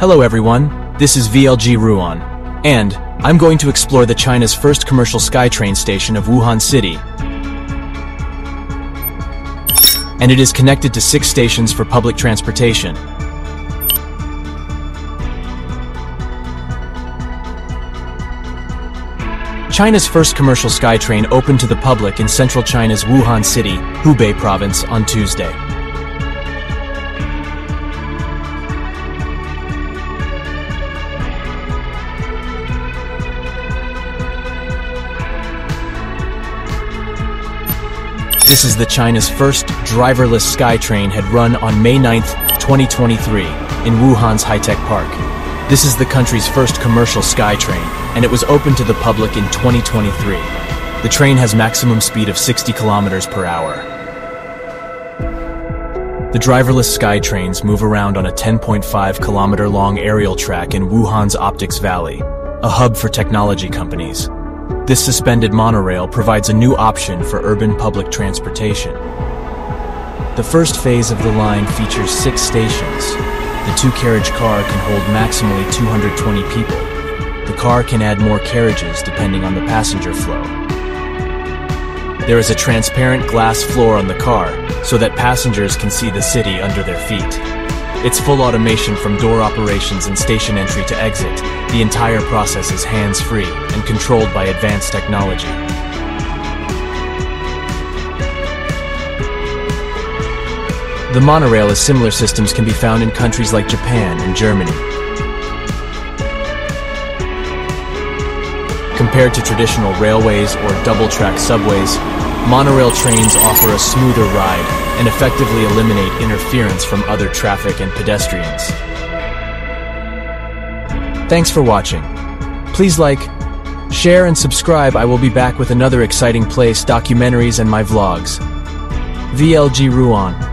Hello everyone, this is VLG Ruon, and I'm going to explore the China's first commercial SkyTrain station of Wuhan City. And it is connected to six stations for public transportation. China's first commercial SkyTrain opened to the public in central China's Wuhan City, Hubei province, on Tuesday. This is the China's first driverless SkyTrain had run on May 9, 2023, in Wuhan's high-tech Park. This is the country's first commercial SkyTrain, and it was opened to the public in 2023. The train has maximum speed of 60 kilometers per hour. The driverless SkyTrains move around on a 10.5 kilometer long aerial track in Wuhan's Optics Valley, a hub for technology companies. This suspended monorail provides a new option for urban public transportation. The first phase of the line features six stations. The two-carriage car can hold maximally 220 people. The car can add more carriages depending on the passenger flow. There is a transparent glass floor on the car so that passengers can see the city under their feet. It's full automation from door operations and station entry to exit. The entire process is hands-free and controlled by advanced technology. The monorail as similar systems can be found in countries like Japan and Germany. Compared to traditional railways or double-track subways, monorail trains offer a smoother ride and effectively eliminate interference from other traffic and pedestrians. Thanks for watching. Please like, share and subscribe. I will be back with another exciting place, documentaries and my vlogs. VLG Ruon.